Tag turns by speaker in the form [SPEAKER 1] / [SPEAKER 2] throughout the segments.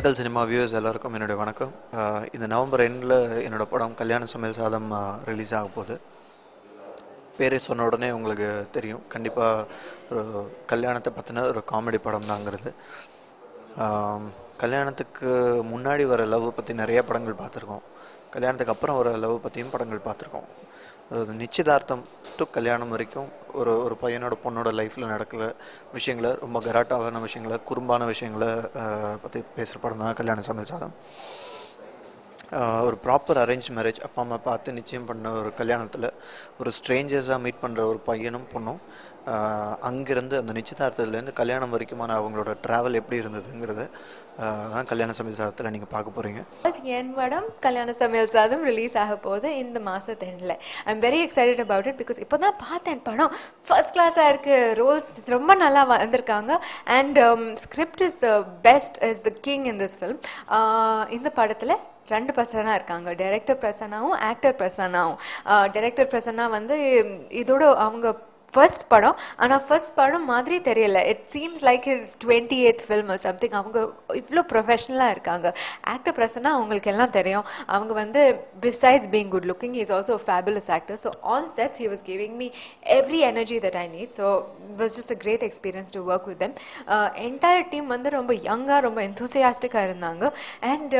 [SPEAKER 1] கலக்கல் cinema viewers எல்லாருக்கும் என்னுடைய வணக்கம். இந்த நவம்பர் எண்டில் என்னோட படம் கல்யாண சமையல் சாதம் ரிலீஸ் ஆக போகுது. பேரே சொன்ன உடனே உங்களுக்கு தெரியும். கண்டிப்பாக ஒரு கல்யாணத்தை பற்றின ஒரு காமெடி படம் தாங்கிறது கல்யாணத்துக்கு முன்னாடி வர லவ் பற்றி நிறைய படங்கள் பார்த்துருக்கோம். கல்யாணத்துக்கு அப்புறம் வர லவ் பற்றியும் படங்கள் பார்த்துருக்கோம். அதாவது நிச்சயதார்த்தம் டு கல்யாணம் வரைக்கும் ஒரு ஒரு பையனோட பொண்ணோட லைஃப்பில் நடக்கிற விஷயங்களை ரொம்ப கராட்டாவான விஷயங்களை குறும்பான விஷயங்களை பற்றி பேசுகிற படம் தான் கல்யாண சமையல் ஒரு ப்ராப்பர் அரேஞ்ச் மேரேஜ் அப்பா அம்மா பார்த்து நிச்சயம் பண்ண ஒரு கல்யாணத்தில் ஒரு ஸ்ட்ரேஞ்சர்ஸாக மீட் பண்ணுற ஒரு பையனும் பொண்ணும் அங்கேருந்து அந்த நிச்சயதார்த்தத்துலேருந்து கல்யாணம் வரைக்குமான அவங்களோட ட்ராவல் எப்படி இருந்ததுங்கிறத தான் கல்யாண சமையல் சாதத்தில் நீங்கள் பார்க்க போகிறீங்க
[SPEAKER 2] என் படம் கல்யாண சமையல் சாதம் ரிலீஸ் ஆக போகுது இந்த மாதத்தில் I am very excited about it because இப்போ தான் பார்த்தேன் படம். ஃபர்ஸ்ட் கிளாஸாக இருக்குது ரோல்ஸ் ரொம்ப நல்லா வந்திருக்காங்க. And script is the best is the king in this film இந்த படத்தில் ரெண்டு பர்சனாக இருக்காங்க. டைரக்டர் பிரசன்னாவும் ஆக்டர் பிரசன்னாவும் டைரக்டர் பிரசன்னா வந்து இதோட அவங்க ஃபர்ஸ்ட் படம். ஆனால் ஃபர்ஸ்ட் படம் மாதிரி தெரியல. It seems like is twenty eight film something அவங்க இவ்வளோ ப்ரொஃபஷ்னலாக இருக்காங்க. ஆக்டர் பிரசன்னா அவங்களுக்கு எல்லாம் தெரியும். அவங்க வந்து besides being good looking is also fabulous actor so on sets he was giving me every energy that I need so was just a great experience to work with them entire team வந்து ரொம்ப யங்காக ரொம்ப எந்தூசியாஸ்டிக்காக இருந்தாங்க. And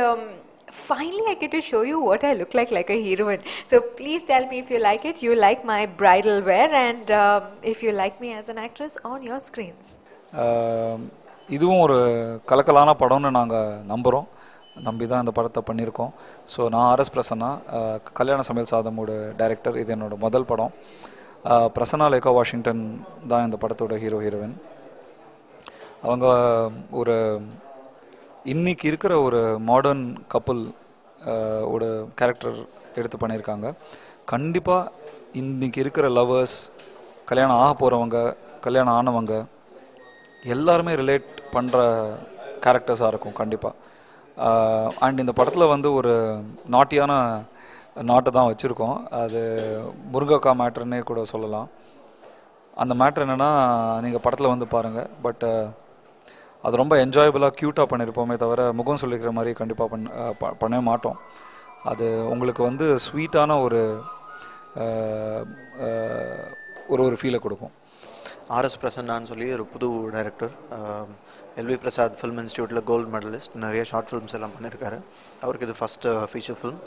[SPEAKER 2] finally I get to show you what I look like like a heroine. So please tell me if you like it. You like my bridal wear and um, if you like me as an actress on your screens.
[SPEAKER 3] இதுவும் ஒரு கலக்கலான படம்னு நாங்கள் நம்புகிறோம் நம்பி தான் இந்த படத்தை பண்ணியிருக்கோம் ஸோ நான் ஆர்எஸ் பிரசன்னா கல்யாண சமையல் சாதமோட டைரக்டர் இது என்னோட முதல் படம் பிரசன்னா லேகா வாஷிங்டன் தான் இந்த படத்தோட ஹீரோ ஹீரோயின் அவங்க ஒரு இன்னைக்கு இருக்கிற ஒரு மாடர்ன் கப்புள் ஓட கேரக்டர் எடுத்து பண்ணியிருக்காங்க. கண்டிப்பாக இன்னைக்கு இருக்கிற லவர்ஸ் கல்யாணம் ஆக போகிறவங்க கல்யாணம் ஆனவங்க எல்லாருமே ரிலேட் பண்ணுற கேரக்டர்ஸாக இருக்கும் கண்டிப்பாக அண்ட் இந்த படத்தில் வந்து ஒரு நாட்டியான நாட்டை தான் வச்சுருக்கோம். அது முருங்கக்கா மேட்ருன்னே கூட சொல்லலாம். அந்த மேட்ரு என்னென்னா நீங்கள் படத்தில் வந்து பாருங்கள் பட் அது ரொம்ப என்ஜாயபுளாக க்யூட்டாக பண்ணியிருப்போமே தவிர முகம் சொல்லிக்கிற மாதிரி கண்டிப்பாக பண்ண பண்ணவே மாட்டோம். அது உங்களுக்கு வந்து ஸ்வீட்டான ஒரு ஒரு ஒரு ஃபீலை கொடுக்கும்.
[SPEAKER 1] ஆர்எஸ் பிரசன்னான்னு சொல்லி ஒரு புது டைரக்டர் எல்வி பிரசாத் ஃபிலிம் இன்ஸ்டியூட்டில் கோல்டு மெடலிஸ்ட் நிறைய ஷார்ட் ஃபிலிம்ஸ் எல்லாம் பண்ணியிருக்காரு அவருக்கு இது ஃபஸ்ட்டு ஃபீச்சர் ஃபிலிம்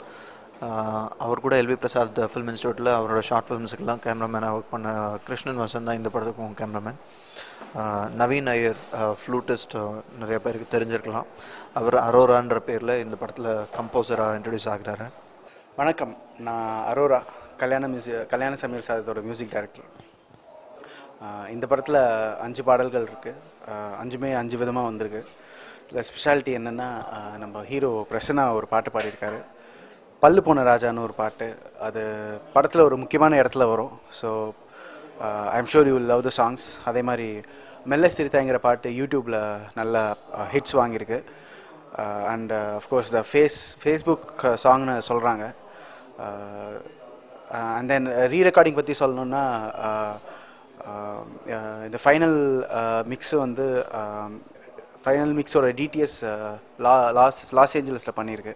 [SPEAKER 1] அவர் கூட எல்வி பிரசாத் ஃபிலிம் இன்ஸ்டியூட்டில் அவரோட ஷார்ட் ஃபிலிம்ஸுக்கெல்லாம் கேமராமேனாக ஒர்க் பண்ண கிருஷ்ணன் வசன் தான் இந்த படத்துக்கும் கேமராமேன். நவீன் ஐயர் ஃப்ளூட்டிஸ்ட் நிறைய பேருக்கு தெரிஞ்சிருக்கலாம். அவர் அரோரான்ற பேரில் இந்த படத்தில் கம்போசராக இன்ட்ரடியூஸ் ஆகிறாரு.
[SPEAKER 4] வணக்கம். நான் அரோரா கல்யாண மியூசிக் கல்யாண சமையல் சாதத்தோட மியூசிக் டைரக்டர். இந்த படத்தில் அஞ்சு பாடல்கள் இருக்குது அஞ்சுமே அஞ்சு விதமாக வந்திருக்கு. இதில் ஸ்பெஷாலிட்டி என்னென்னா நம்ம ஹீரோ பிரசன்னா ஒரு பாட்டு பாடியிருக்காரு. பல்லு போன ராஜான்னு ஒரு பாட்டு. அது படத்தில் ஒரு முக்கியமான இடத்துல வரும். So I am sure you love the songs அதே மாதிரி மெல்ல சிரித்தாங்கிற பாட்டு யூடியூப்பில் நல்ல ஹிட்ஸ் வாங்கியிருக்கு. And of course the face facebook சாங்னு சொல்கிறாங்க அண்ட் தென் ரீ ரெக்கார்டிங் பற்றி சொல்லணுன்னா இந்த ஃபைனல் மிக்ஸு uh, வந்து ஃபைனல் மிக்ஸோட டிடிஎஸ் லா லாஸ் லாஸ் ஏஞ்சல்ஸில் பண்ணியிருக்கு.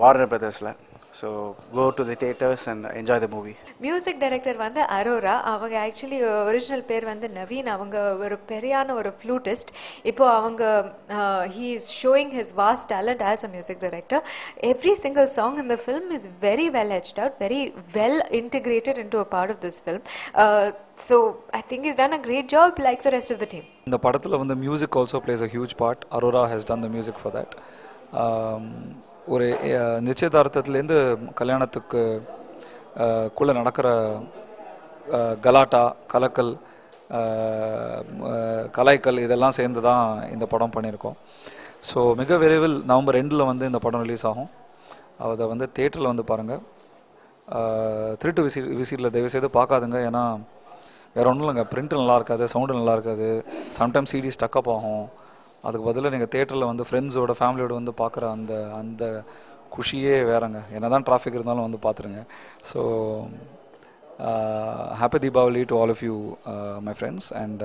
[SPEAKER 4] Warner பிரதர்ஸில் so go to the theaters and enjoy the movie
[SPEAKER 2] music director வந்து அரோரா அவங்க ஆக்சுவலி ஒரிஜினல் பேர் வந்து நவீன் அவங்க ஒரு பெரியான ஒரு ஃப்ளூட்டிஸ்ட் இப்போ அவங்க he is showing his vast talent as a music director every single song இந்த film is very well etched out very well integrated in to a part of this film so I think is done a great job like the rest of the team
[SPEAKER 3] இந்த படத்தில் வந்து music also plays a huge part Arora has done the music for that ஒரு நிச்சயதார்த்தத்துலேருந்து கல்யாணத்துக்கு குள்ளே நடக்கிற கலாட்டா கலக்கல் கலாய்க்கல் இதெல்லாம் சேர்ந்து தான் இந்த படம் பண்ணியிருக்கோம். ஸோ மிக விரைவில் நவம்பர் ரெண்டில் வந்து இந்த படம் ரிலீஸ் ஆகும். அதை வந்து தேட்டரில் வந்து பாருங்கள் திருட்டு விசி தயவு தயவுசெய்து பார்க்காதுங்க ஏன்னா வேற ஒன்றும் இல்லைங்க. பிரிண்ட்டு நல்லா இருக்காது சவுண்டு நல்லா இருக்காது. சம்டைம்ஸ் சிடி ஸ்டக்கப் ஆகும். அதுக்கு பதிலாக நீங்கள் தேட்டரில் வந்து ஃப்ரெண்ட்ஸோட ஃபேமிலியோட வந்து பார்க்குற அந்த அந்த குஷியே வேறங்க. என்னதான் டிராஃபிக் இருந்தாலும் வந்து பார்த்துருங்க so happy Deepavali to all of you my friends and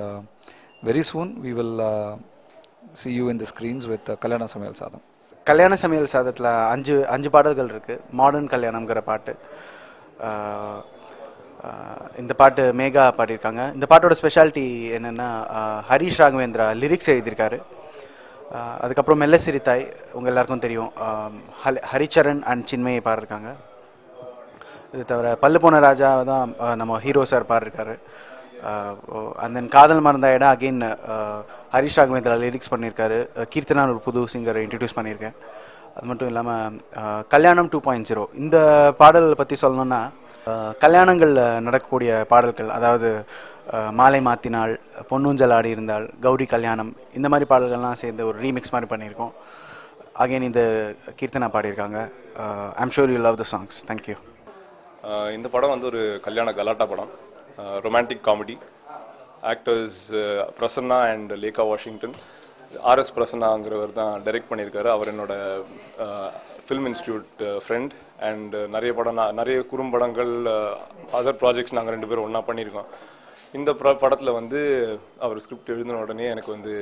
[SPEAKER 3] very soon we will see you in the screens with Kalyana Samayal Saadham
[SPEAKER 4] கல்யாண சமையல் சாதத்தில் அஞ்சு அஞ்சு பாடல்கள் இருக்குது மாடர்ன் கல்யாணம்ங்கிற பாட்டு. Uh, uh, இந்த பாட்டு மேகா பாடியிருக்காங்க. இந்த பாட்டோட ஸ்பெஷாலிட்டி என்னென்னா uh, ஹரிஷ் ராகவேந்திரா லிரிக்ஸ் எழுதியிருக்காரு. அதுக்கப்புறம் மெல்ல சிரித்தாய் உங்கள் எல்லாருக்கும் தெரியும். ஹரிச்சரன் அண்ட் சின்மயை பாடிருக்காங்க. இது தவிர பல்லு போன ராஜா தான் நம்ம ஹீரோ சார் பாடிருக்காரு. அண்ட் தென் காதல் மறந்த இடம் அகெயின் ஹரிஷ் ராகவேந்திரா லிரிக்ஸ் பண்ணியிருக்காரு கீர்த்தனான் ஒரு புது சிங்கரை இன்ட்ரடியூஸ் பண்ணியிருக்கேன். அது மட்டும் இல்லாமல் கல்யாணம் டூ பாயிண்ட் ஜீரோ இந்த பாடல் பற்றி சொல்லணும்னா கல்யாணங்களில் நடக்கக்கூடிய பாடல்கள் அதாவது மாலை மாத்தினாள் பொன்னூஞ்சல் ஆடி இருந்தால் கௌரி கல்யாணம் இந்த மாதிரி பாடல்கள்லாம் சேர்ந்து ஒரு ரீமிக்ஸ் மாதிரி பண்ணியிருக்கோம். அகைன் இந்த கீர்த்தனா பாடியிருக்காங்க. I'm sure you love the songs thank you
[SPEAKER 5] இந்த படம் வந்து ஒரு கல்யாண கலாட்டா படம். Romantic comedy actors Prasanna and Lekha Washington. R S பிரசன்னாங்கிறவர் தான் டைரக்ட் பண்ணியிருக்காரு. அவர் என்னோட ஃபில்ம் இன்ஸ்டியூட் ஃப்ரெண்ட் அண்ட் நிறைய படம் நான் நிறைய குறும்படங்கள் அதர் ப்ராஜெக்ட்ஸ் நாங்கள் ரெண்டு பேரும் ஒன்றா பண்ணியிருக்கோம். இந்த படத்தில் வந்து அவர் ஸ்கிரிப்ட் எழுதின உடனே எனக்கு வந்து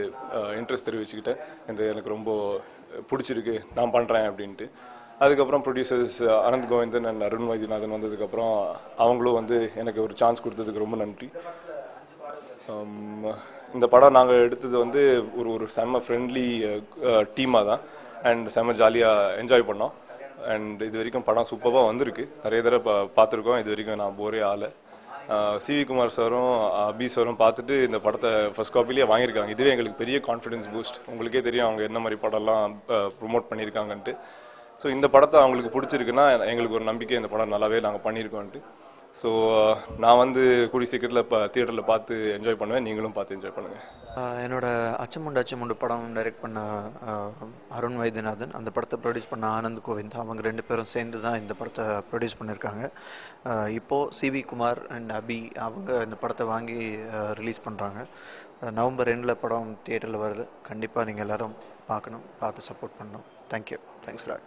[SPEAKER 5] இன்ட்ரெஸ்ட் தெரிவிச்சுக்கிட்டேன். இந்த எனக்கு ரொம்ப பிடிச்சிருக்கு நான் பண்ணுறேன் அப்படின்ட்டு. அதுக்கப்புறம் ப்ரொடியூசர்ஸ் அனந்த் கோவிந்தன் அண்ட் அருண் வைத்தியநாதன் வந்ததுக்கப்புறம் அவங்களும் வந்து எனக்கு ஒரு சான்ஸ் கொடுத்ததுக்கு ரொம்ப நன்றி. இந்த படம் நாங்கள் எடுத்தது வந்து ஒரு ஒரு செம்ம ஃப்ரெண்ட்லி டீமாக தான். அண்ட் செம்ம ஜாலியாக என்ஜாய் பண்ணோம். அண்ட் இது வரைக்கும் படம் சூப்பராக வந்திருக்கு. நிறைய தடவை பா பார்த்துருக்கோம். இது வரைக்கும் நான் போரே ஆளை சிவி குமார் சாரும் அபி சாரும் பார்த்துட்டு இந்த படத்தை ஃபர்ஸ்ட் காப்பிலேயே வாங்கியிருக்காங்க. இதுவே எங்களுக்கு பெரிய கான்ஃபிடன்ஸ் பூஸ்ட் உங்களுக்கே தெரியும் அவங்க என்ன மாதிரி படம்லாம் ப்ரொமோட் பண்ணியிருக்காங்கன்ட்டு. ஸோ இந்த படத்தை அவங்களுக்கு பிடிச்சிருக்குன்னா எங்களுக்கு ஒரு நம்பிக்கை இந்த படம் நல்லாவே நாங்கள் பண்ணியிருக்கோன்ட்டு. ஸோ நான் வந்து கூடி சீக்கிரத்தில் இப்போ தியேட்டரில் பார்த்து என்ஜாய் பண்ணுவேன். நீங்களும் பார்த்து என்ஜாய் பண்ணுங்கள்
[SPEAKER 1] என்னோட அச்சமுண்டு அச்சமுண்டு படம் டைரக்ட் பண்ண அருண் வைத்தியநாதன். அந்த படத்தை ப்ரொடியூஸ் பண்ண ஆனந்த் கோவிந்த். அவங்க ரெண்டு பேரும் சேர்ந்து தான் இந்த படத்தை ப்ரொடியூஸ் பண்ணியிருக்காங்க. இப்போது சிவி குமார் அண்ட் அபி அவங்க இந்த படத்தை வாங்கி ரிலீஸ் பண்ணுறாங்க நவம்பர் ரெண்டில் படம் தியேட்டரில் வருது. கண்டிப்பாக நீங்கள் எல்லோரும் பார்க்கணும் பார்த்து சப்போர்ட் பண்ணணும். Thank you thanks lot